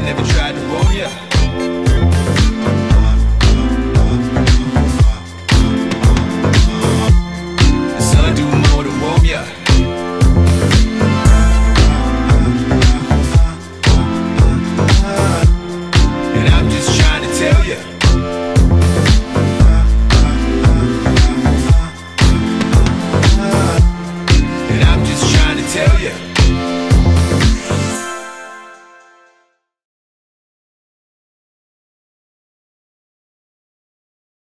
never tried